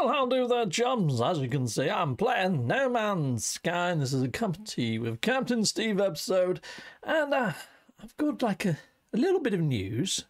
Well, how do there, chums? As you can see, I'm playing No Man's Sky, and this is a tea with Captain Steve episode. And uh, I've got like a, a little bit of news,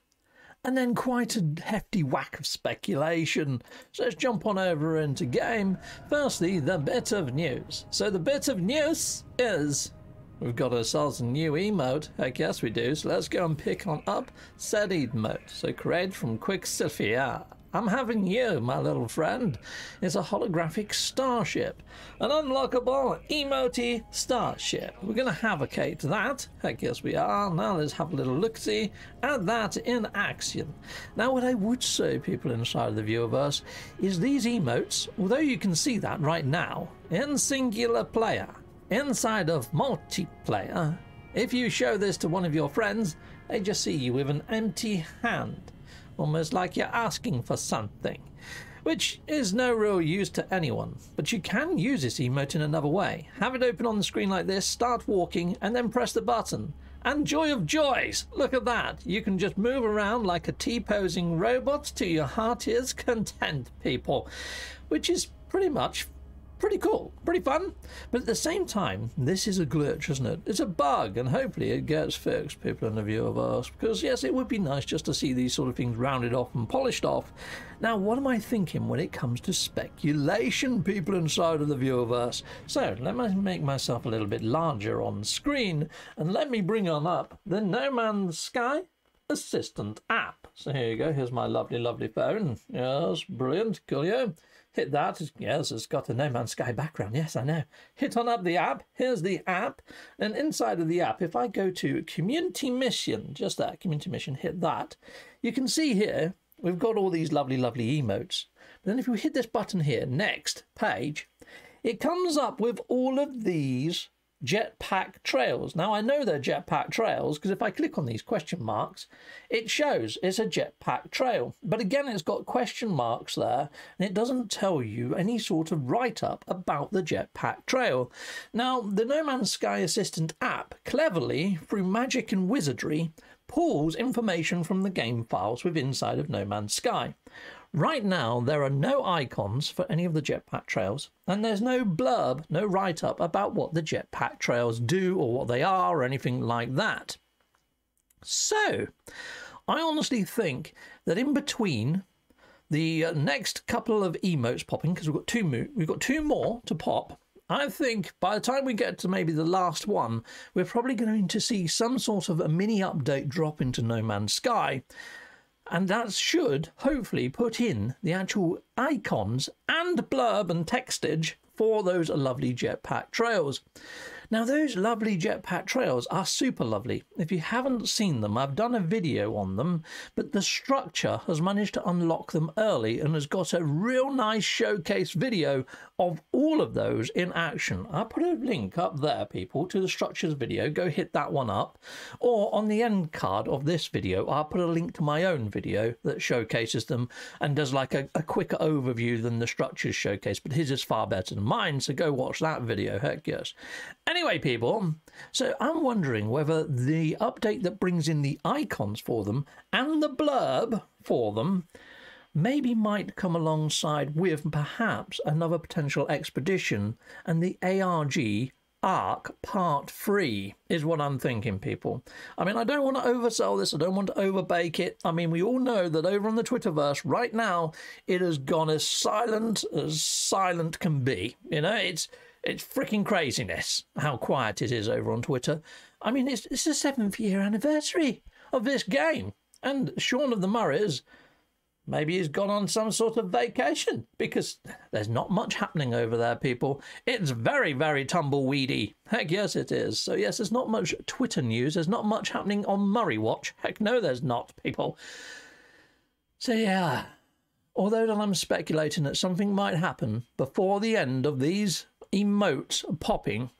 and then quite a hefty whack of speculation. So let's jump on over into game. Firstly, the bit of news. So the bit of news is we've got ourselves a new emote. I guess we do. So let's go and pick on up said emote. So create from Quicksilver. I'm having you, my little friend. It's a holographic starship, an unlockable emote starship. We're going to havocate that. Heck yes, we are. Now let's have a little look see at that in action. Now, what I would say, people inside of the viewerverse, is these emotes, although you can see that right now in singular player, inside of multiplayer, if you show this to one of your friends, they just see you with an empty hand almost like you're asking for something, which is no real use to anyone. But you can use this emote in another way. Have it open on the screen like this, start walking, and then press the button. And joy of joys! Look at that! You can just move around like a T-posing robot to your heart is content, people. Which is pretty much pretty cool, pretty fun. But at the same time, this is a glitch, isn't it? It's a bug, and hopefully it gets fixed, people in the viewerverse. Because, yes, it would be nice just to see these sort of things rounded off and polished off. Now, what am I thinking when it comes to speculation, people inside of the viewerverse? So, let me make myself a little bit larger on screen, and let me bring on up the No Man's Sky Assistant app. So here you go, here's my lovely, lovely phone. Yes, brilliant, coolio. Hit that. Yes, it's got a No Man's Sky background. Yes, I know. Hit on up the app. Here's the app. And inside of the app, if I go to Community Mission, just that, Community Mission, hit that, you can see here we've got all these lovely, lovely emotes. But then if you hit this button here, next page, it comes up with all of these jetpack trails. Now I know they're jetpack trails because if I click on these question marks, it shows it's a jetpack trail. But again, it's got question marks there and it doesn't tell you any sort of write up about the jetpack trail. Now, the No Man's Sky Assistant app cleverly, through magic and wizardry, pulls information from the game files with inside of No Man's Sky. Right now, there are no icons for any of the jetpack trails, and there's no blurb, no write up about what the jetpack trails do or what they are or anything like that. So, I honestly think that in between the uh, next couple of emotes popping, because we've got two mo- we've got two more to pop. I think by the time we get to maybe the last one, we're probably going to see some sort of a mini update drop into No Man's Sky and that should hopefully put in the actual icons and blurb and textage for those lovely jetpack trails. Now, those lovely jetpack trails are super lovely. If you haven't seen them, I've done a video on them, but the structure has managed to unlock them early and has got a real nice showcase video of all of those in action. I'll put a link up there, people, to the structures video. Go hit that one up. Or on the end card of this video, I'll put a link to my own video that showcases them and does like a, a quicker overview than the structures showcase. But his is far better than mine, so go watch that video. Heck yes. Anyway, people, so I'm wondering whether the update that brings in the icons for them and the blurb for them maybe might come alongside with perhaps another potential expedition and the ARG Arc Part 3 is what I'm thinking, people. I mean, I don't want to oversell this, I don't want to overbake it. I mean, we all know that over on the Twitterverse right now, it has gone as silent as silent can be. You know, it's it's freaking craziness how quiet it is over on Twitter. I mean, it's, it's the seventh year anniversary of this game. And Sean of the Murrays, maybe he's gone on some sort of vacation because there's not much happening over there, people. It's very, very tumbleweedy. Heck yes, it is. So, yes, there's not much Twitter news. There's not much happening on Murray Watch. Heck no, there's not, people. So, yeah. Although I'm speculating that something might happen before the end of these emotes popping.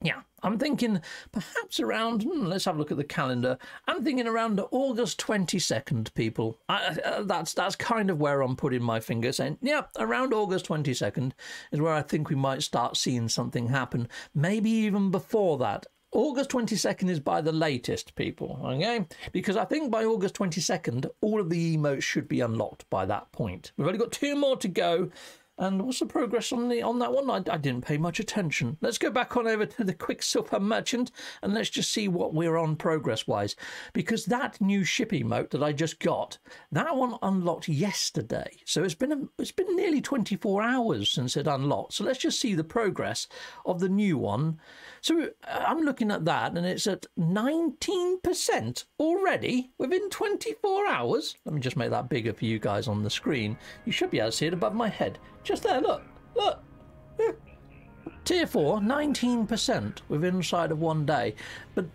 Yeah, I'm thinking perhaps around, hmm, let's have a look at the calendar. I'm thinking around August 22nd, people. I, uh, that's that's kind of where I'm putting my finger, saying, yeah, around August 22nd is where I think we might start seeing something happen. Maybe even before that. August 22nd is by the latest, people, okay? Because I think by August 22nd, all of the emotes should be unlocked by that point. We've only got two more to go. And what's the progress on the on that one? I, I didn't pay much attention. Let's go back on over to the Quicksilver Merchant and let's just see what we're on progress wise. Because that new ship emote that I just got, that one unlocked yesterday. So it's been a, it's been nearly 24 hours since it unlocked. So let's just see the progress of the new one. So uh, I'm looking at that and it's at 19% already within 24 hours. Let me just make that bigger for you guys on the screen. You should be able to see it above my head. Just there, look, look. Tier 4, 19% within inside of one day. But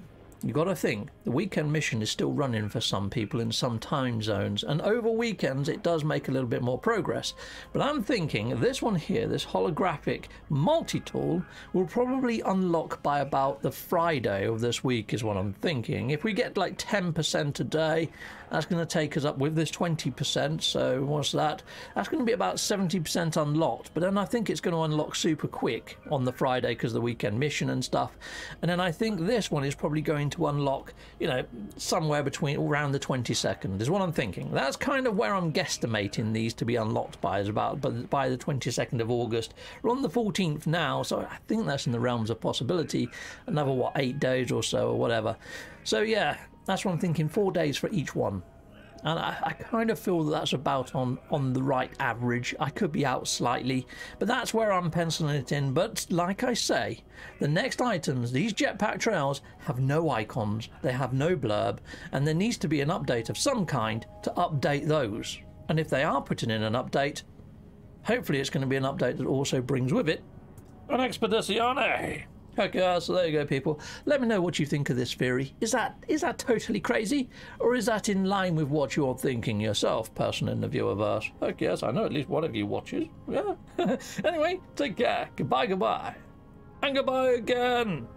you got to think the weekend mission is still running for some people in some time zones, and over weekends it does make a little bit more progress. But I'm thinking this one here, this holographic multi tool, will probably unlock by about the Friday of this week, is what I'm thinking. If we get like 10% a day, that's going to take us up with this 20%. So, what's that? That's going to be about 70% unlocked. But then I think it's going to unlock super quick on the Friday because the weekend mission and stuff. And then I think this one is probably going to unlock, you know, somewhere between around the 22nd, is what I'm thinking. That's kind of where I'm guesstimating these to be unlocked by, is about by the 22nd of August. We're on the 14th now, so I think that's in the realms of possibility. Another, what, eight days or so, or whatever. So, yeah, that's what I'm thinking. Four days for each one. And I, I, kind of feel that that's about on, on the right average. I could be out slightly, but that's where I'm penciling it in. But like I say, the next items, these jetpack trails, have no icons, they have no blurb, and there needs to be an update of some kind to update those. And if they are putting in an update, hopefully it's going to be an update that also brings with it an Expedizione. Okay, uh, so there you go, people. Let me know what you think of this theory. Is that is that totally crazy, or is that in line with what you're thinking yourself, person in the viewerverse? Okay, yes, I know at least one of you watches. Yeah. anyway, take care. Goodbye, goodbye, and goodbye again.